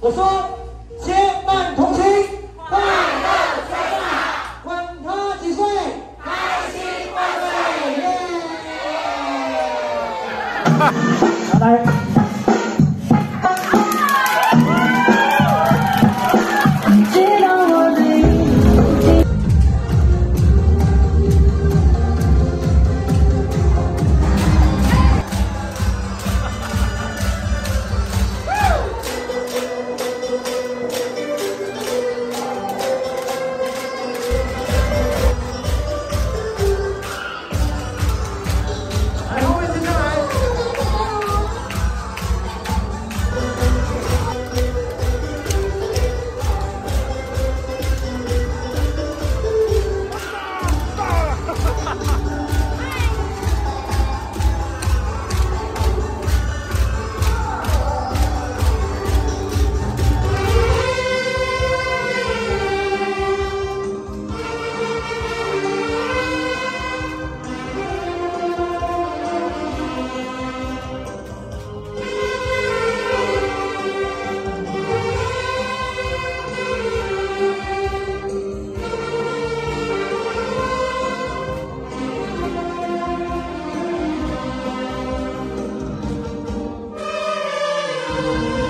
我说结伴同行，快乐成长。管他几岁，开心万岁！耶！you